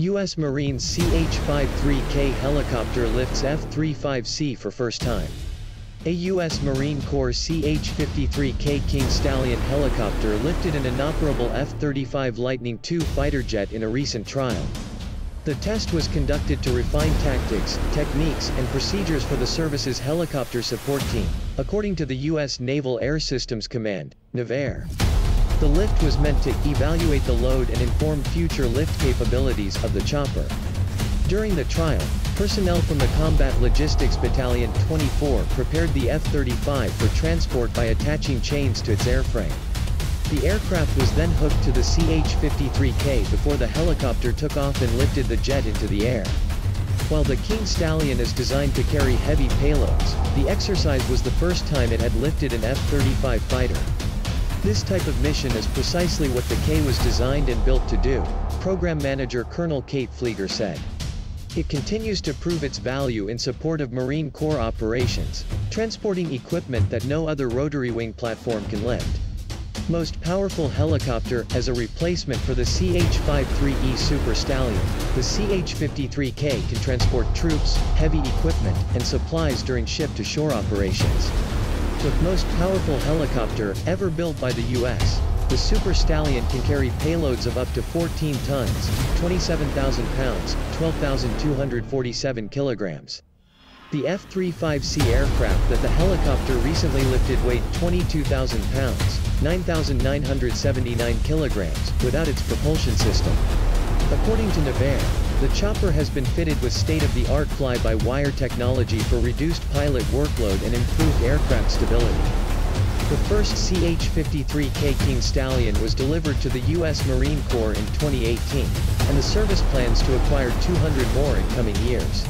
U.S. Marines CH-53K helicopter lifts F-35C for first time. A U.S. Marine Corps CH-53K King Stallion helicopter lifted an inoperable F-35 Lightning II fighter jet in a recent trial. The test was conducted to refine tactics, techniques, and procedures for the service's helicopter support team, according to the U.S. Naval Air Systems Command, NAVAIR. The lift was meant to evaluate the load and inform future lift capabilities of the chopper. During the trial, personnel from the Combat Logistics Battalion 24 prepared the F-35 for transport by attaching chains to its airframe. The aircraft was then hooked to the CH-53K before the helicopter took off and lifted the jet into the air. While the King Stallion is designed to carry heavy payloads, the exercise was the first time it had lifted an F-35 fighter. This type of mission is precisely what the K was designed and built to do, Program Manager Colonel Kate Fleeger said. It continues to prove its value in support of Marine Corps operations, transporting equipment that no other rotary wing platform can lift most powerful helicopter as a replacement for the CH-53E Super Stallion. The CH-53K can transport troops, heavy equipment, and supplies during ship-to-shore operations. The most powerful helicopter ever built by the U.S., the Super Stallion can carry payloads of up to 14 tons, 27,000 pounds, 12,247 kilograms. The F-35C aircraft that the helicopter recently lifted weighed 22,000 pounds, 9,979 kilograms, without its propulsion system. According to NAVAIR, the chopper has been fitted with state-of-the-art fly-by-wire technology for reduced pilot workload and improved aircraft stability. The first CH-53K King Stallion was delivered to the U.S. Marine Corps in 2018, and the service plans to acquire 200 more in coming years.